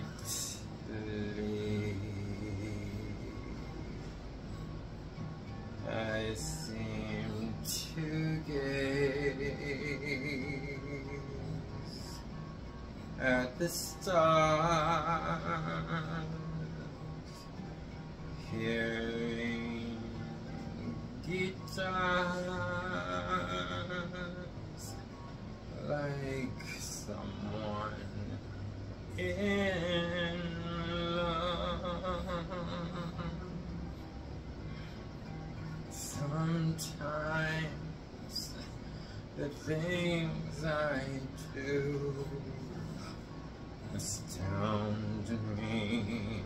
Uh, I seem to gaze at the stars, hearing guitars like someone in love. Sometimes the things I do astound me.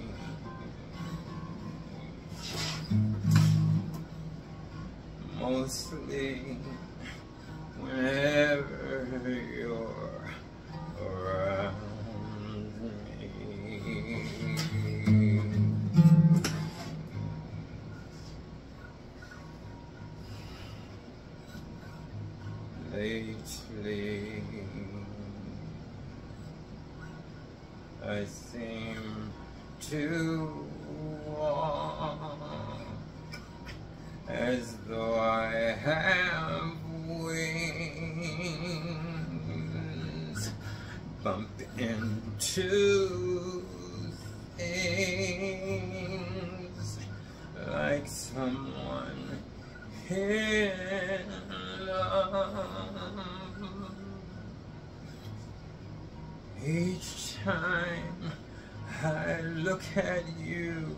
Mostly whenever Lately, I seem to walk as though I have wings, bump into things like someone love. Each time I look at you,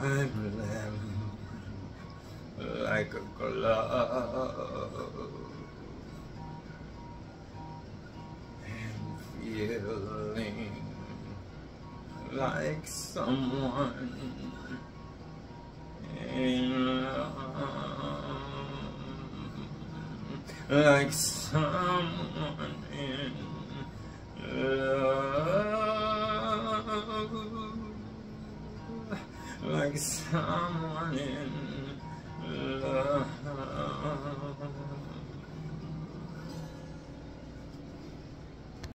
I'm limp like a glove and feeling like someone like someone in love, like someone in love.